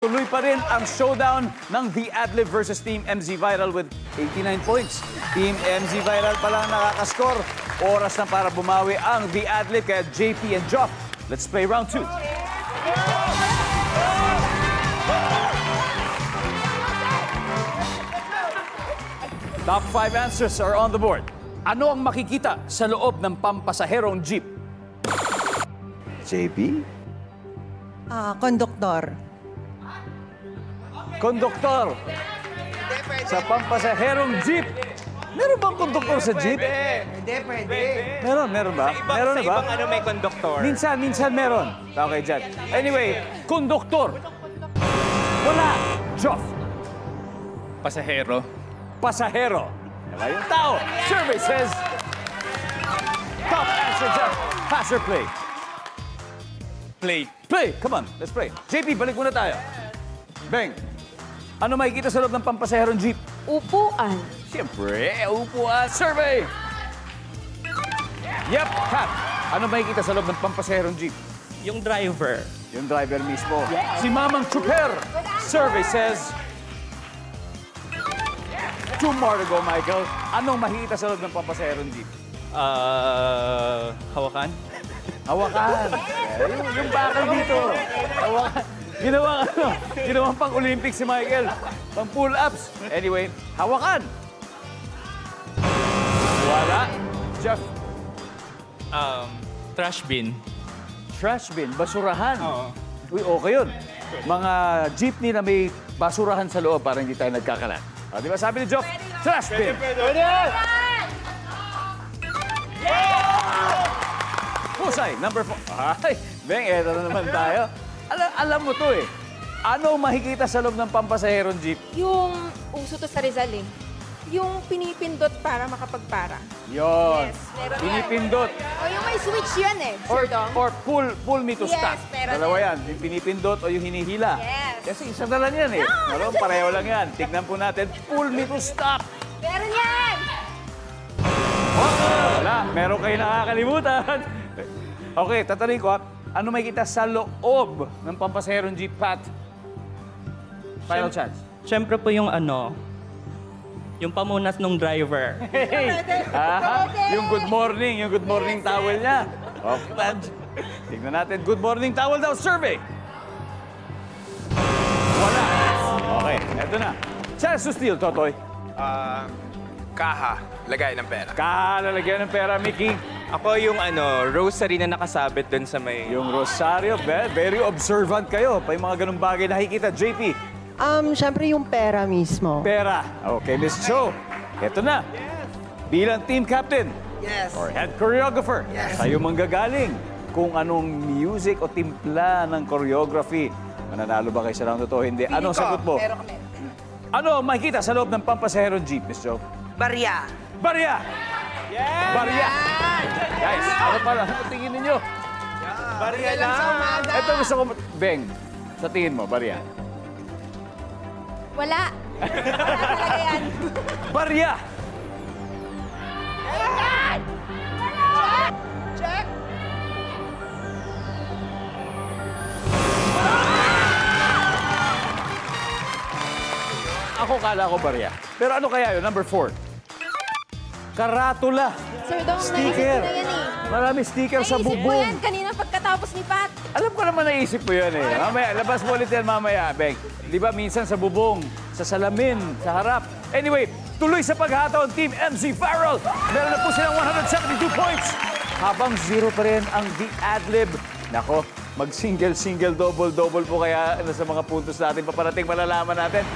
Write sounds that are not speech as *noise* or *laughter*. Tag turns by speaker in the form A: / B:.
A: Tuloy pa rin ang showdown ng The Adlib versus Team MZ Viral with 89 points. Team MZ Viral pa lang nakakaskor. Oras na para bumawi ang The Adlib kaya JP and Joff. Let's play round two. Top five answers are on the board. Ano ang makikita sa loob ng pampasaherong jeep? JP?
B: Ah, konduktor.
A: Konduktor. Sa pampasaherong jeep. Meron bang konduktor sa jeep?
B: Hindi, pwede.
A: Meron, meron ba?
C: Ibang,
A: meron
C: sa
A: na ba?
C: ibang ano may conductor.
A: Minsan, minsan meron. Okay, dyan. Anyway, konduktor. Wala. Joff.
C: Pasahero.
A: Pasahero. Diba yung tao? Survey says... Top answer, Jeff. Pass or play?
C: Play.
A: Play! Come on, let's play. JP, balik muna tayo. Beng, ano makikita sa loob ng pampasaherong jeep?
D: Upuan.
A: Siyempre, upuan. Survey! Yep, Pat. Ano makikita sa loob ng pampasaherong jeep?
C: Yung driver.
A: Yung driver mismo. Si Mamang Chuper. Survey says... Two more to go, Michael. Anong makikita sa loob ng pampasaherong jeep?
C: Ah, hawakan.
A: Hawakan. *laughs* Yung, yung bakal dito. Hawakan. Ginawa ano? Ginawang pang Olympics si Michael. Pang pull-ups. Anyway, hawakan. Wala. Jeff,
C: Um, trash bin.
A: trash bin, basurahan.
C: Oo.
A: Uy, okay yun. Mga jeepney na may basurahan sa loob para hindi tayo nagkakalat. Ah, di ba sabi ni Joff? Trash bin. Husay, number four. Ay, Beng, eto na naman tayo. Alam, alam mo to eh. Ano makikita sa loob ng pampasaherong jeep?
D: Yung uso to sa Rizal eh. Yung pinipindot para makapagpara.
A: Yon.
D: Yes, meron yan.
A: Pinipindot.
D: O yung may switch yan eh,
A: Or,
D: Sir Dong.
A: or pull, pull me to
D: Yes,
A: stop.
D: meron
A: Dalawa yan. Yung pinipindot o yung hinihila.
D: Yes.
A: Kasi isa na lang yan eh.
D: No,
A: Ano,
D: nandyan
A: pareho
D: eh.
A: lang yan. Tignan po natin. Pull me to stop.
D: Meron yan!
A: Wala, meron kayo nakakalimutan. *laughs* Okay, tatanungin ko, ah, ano may kita sa loob ng pampasaherong jeep, Pat? Final chance.
C: Siyempre po yung ano, yung pamunas ng driver. *laughs*
A: Hey! Ah, yung good morning, yung good morning towel niya. Okay, man. Tignan natin, good morning towel daw survey. Wala. Okay, eto na. Chance to steal, Totoy.
E: Ah, kaha. Lagay ng pera.
A: Kalalagyan ng pera, Mickey.
C: Ako yung ano, rosary na nakasabit dun sa may...
A: Yung Rosario, very observant kayo. Pa yung mga ganung bagay nakikita. JP,
B: Um, syempre yung pera mismo.
A: pera. Okay, Miss Cho. Eto na. Bilang team captain
B: Yes.
A: or head choreographer, kayo manggagaling kung anong music o timpla ng choreography. Mananalo ba kayo sa round na to? Hindi. Anong sagot mo?
B: Pero kami.
A: Ano makikita sa loob ng pampasaherong jeep, Miss Jo?
B: Barya.
A: Barya! Yeah! Barya! Guys, ano pala? Ano tingin ninyo?
C: Barya lang!
A: Ito gusto ko... Beng, sa tingin mo, Barya.
D: Wala. Wala talaga yan.
A: Barya! Ako kala ko barya. Pero ano kaya yun? Number four. Karatula.
D: Sir Dong,
A: Sticker.
D: naisip na yan eh.
A: Marami sticker sa
D: Naisip ko
A: bubong.
D: yan kanina pagkatapos ni Pat.
A: Alam ko naman naisip ko yan eh. Mamaya, labas mo ulit yan mamaya, Beng. Di ba minsan sa bubong, sa salamin, sa harap. Anyway, tuloy sa paghataon, Team MC Farrell. Meron na po silang 172 points. Habang zero pa rin ang The Adlib. Nako, mag-single, single, double, double po kaya ano sa mga puntos natin paparating malalaman natin.